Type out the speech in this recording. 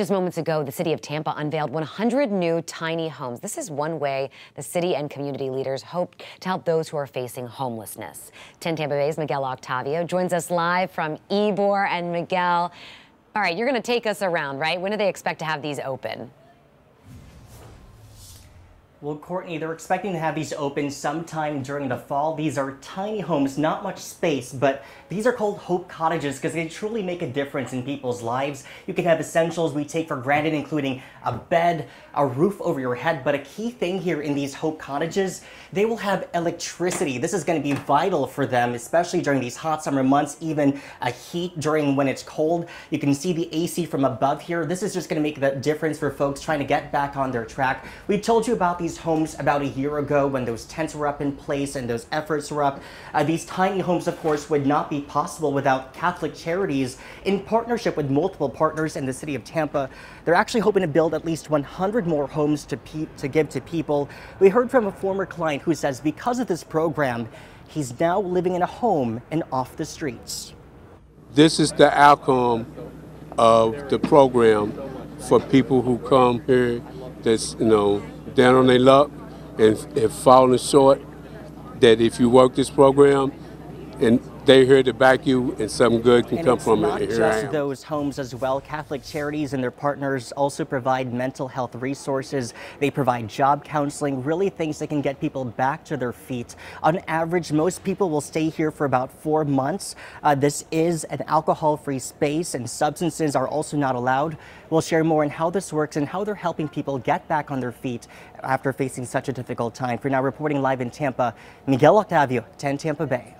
Just moments ago, the city of Tampa unveiled 100 new tiny homes. This is one way the city and community leaders hope to help those who are facing homelessness. 10 Tampa Bay's Miguel Octavio joins us live from Ybor. And Miguel, all right, you're going to take us around, right? When do they expect to have these open? Well, Courtney, they're expecting to have these open sometime during the fall. These are tiny homes, not much space, but these are called Hope Cottages because they truly make a difference in people's lives. You can have essentials we take for granted, including a bed, a roof over your head, but a key thing here in these Hope Cottages, they will have electricity. This is going to be vital for them, especially during these hot summer months, even a heat during when it's cold. You can see the AC from above here. This is just going to make the difference for folks trying to get back on their track. We told you about these these homes about a year ago when those tents were up in place and those efforts were up. Uh, these tiny homes, of course, would not be possible without Catholic Charities in partnership with multiple partners in the city of Tampa. They're actually hoping to build at least 100 more homes to, to give to people. We heard from a former client who says because of this program, he's now living in a home and off the streets. This is the outcome of the program for people who come here that's, you know, down on their luck and fallen short, that if you work this program and they're here to back you and something good can and come from it. Here just those homes as well. Catholic Charities and their partners also provide mental health resources. They provide job counseling, really things that can get people back to their feet. On average, most people will stay here for about four months. Uh, this is an alcohol-free space and substances are also not allowed. We'll share more on how this works and how they're helping people get back on their feet after facing such a difficult time. For now, reporting live in Tampa, Miguel Octavio, 10 Tampa Bay.